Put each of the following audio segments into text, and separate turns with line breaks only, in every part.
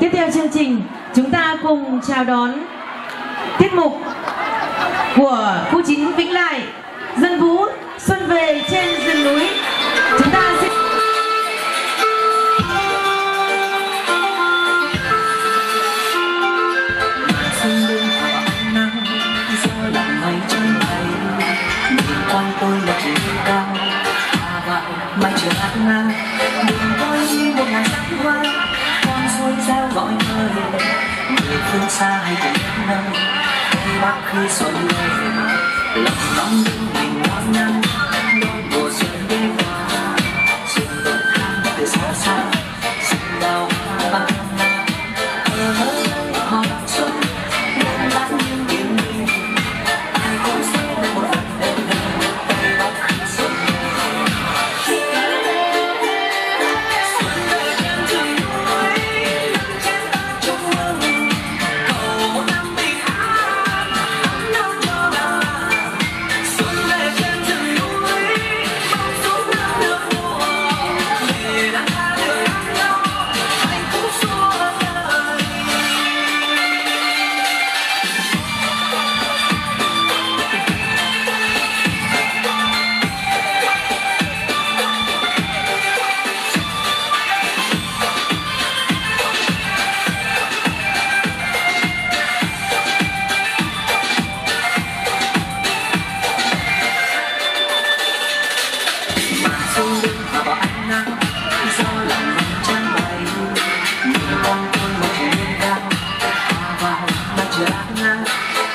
Tiếp theo chương trình, chúng ta cùng chào đón tiết mục của khu
90 mái trường hát ngang đừng coi như một ngàn tháng qua con suối reo gọi người người phương xa hay cùng năm tây bắc khi xuân về. Lòng nóng đứng mình ngon nhăn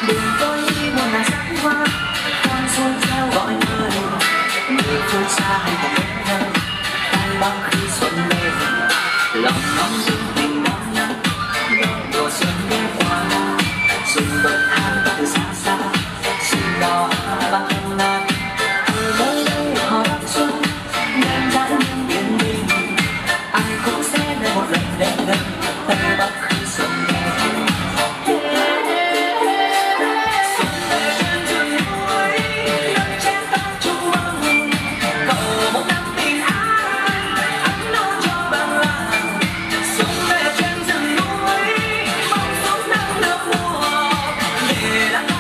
đừng có nghĩ buồn là sắc vang con xuân theo gọi mơ mình người phương Yeah.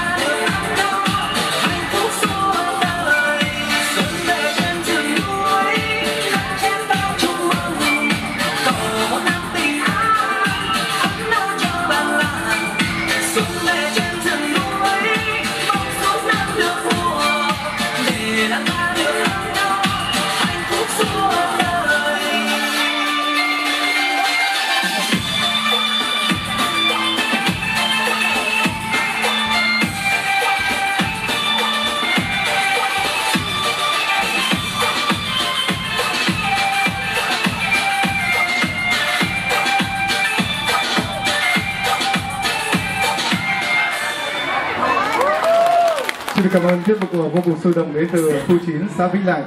Xin cảm ơn tiết mục của cô cụ sư đồng đến từ khu 9 xã Vĩnh Lạng.